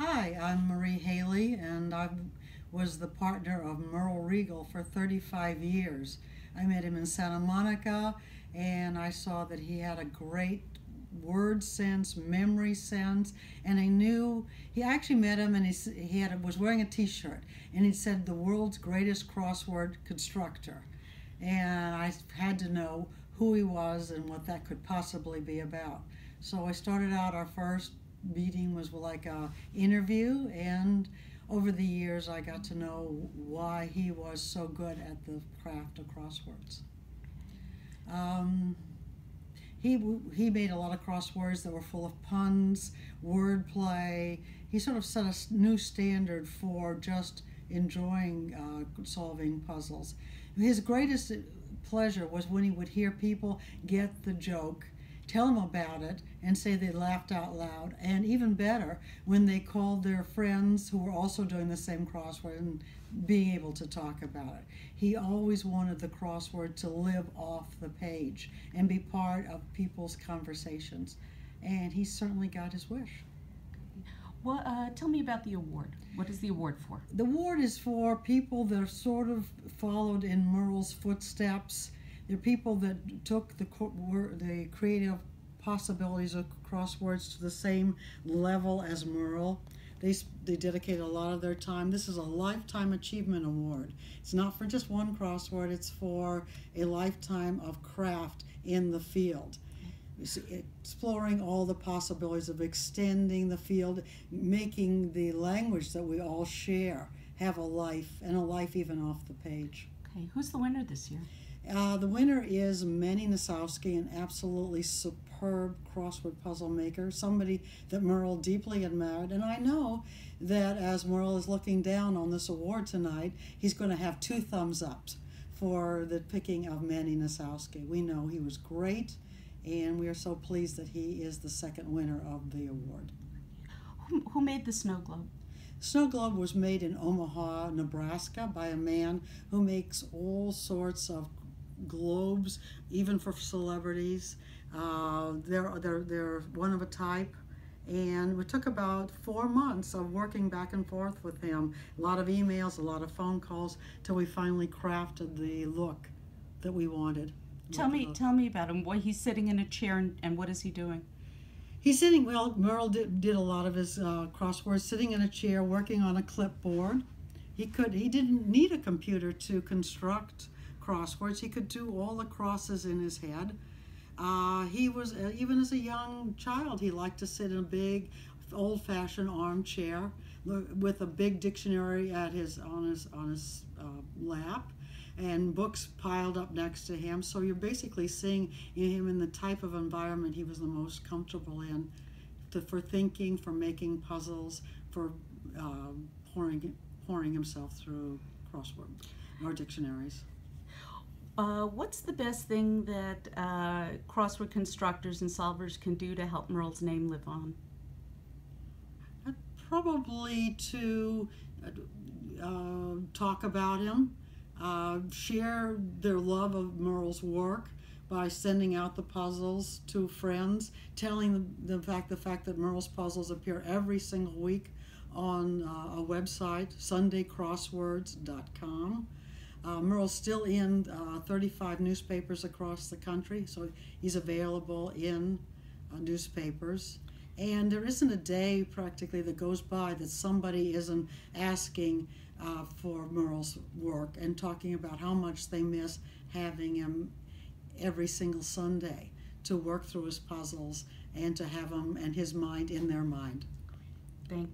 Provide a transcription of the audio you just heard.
Hi, I'm Marie Haley, and I was the partner of Merl Reagle for 35 years. I met him in Santa Monica, and I saw that he had a great word sense, memory sense, and I knew he actually met him, and he he had was wearing a T-shirt, and he said the world's greatest crossword constructor, and I had to know who he was and what that could possibly be about. So I started out our first meeting was like a interview and over the years I got to know why he was so good at the craft of crosswords. Um, he, he made a lot of crosswords that were full of puns, wordplay. He sort of set a new standard for just enjoying uh, solving puzzles. His greatest pleasure was when he would hear people get the joke tell them about it and say they laughed out loud and even better when they called their friends who were also doing the same crossword and being able to talk about it he always wanted the crossword to live off the page and be part of people's conversations and he certainly got his wish well, uh, tell me about the award. What is the award for? The award is for people that have sort of followed in Merl's footsteps they're people that took the the creative possibilities of crosswords to the same level as Merl. They, they dedicated a lot of their time. This is a Lifetime Achievement Award. It's not for just one crossword, it's for a lifetime of craft in the field. Exploring all the possibilities of extending the field, making the language that we all share have a life and a life even off the page. Okay, who's the winner this year? Uh, the winner is Manny Nosowsky, an absolutely superb crossword puzzle maker, somebody that Merl deeply admired. And I know that as Merl is looking down on this award tonight, he's going to have two thumbs up for the picking of Manny Nosowsky. We know he was great, and we are so pleased that he is the second winner of the award. Who, who made the snow globe? Snow Globe was made in Omaha, Nebraska by a man who makes all sorts of globes, even for celebrities. Uh, they're, they're, they're one of a type. And it took about four months of working back and forth with him. A lot of emails, a lot of phone calls, till we finally crafted the look that we wanted. Tell me, tell me about him. Why he's sitting in a chair, and, and what is he doing? He's sitting. Well, Merl did, did a lot of his uh, crosswords sitting in a chair, working on a clipboard. He could. He didn't need a computer to construct crosswords. He could do all the crosses in his head. Uh, he was, uh, even as a young child, he liked to sit in a big, old-fashioned armchair with a big dictionary at his on his on his uh, lap and books piled up next to him. So you're basically seeing him in the type of environment he was the most comfortable in to, for thinking, for making puzzles, for uh, pouring, pouring himself through crossword or dictionaries. Uh, what's the best thing that uh, crossword constructors and solvers can do to help Merl's name live on? Uh, probably to uh, talk about him, uh, share their love of Merl's work by sending out the puzzles to friends, telling them the fact the fact that Merl's puzzles appear every single week on a website, SundayCrosswords.com. Uh, Merl's still in uh, 35 newspapers across the country, so he's available in uh, newspapers. And there isn't a day practically that goes by that somebody isn't asking uh, for Merl's work and talking about how much they miss having him every single Sunday to work through his puzzles and to have him and his mind in their mind. Thank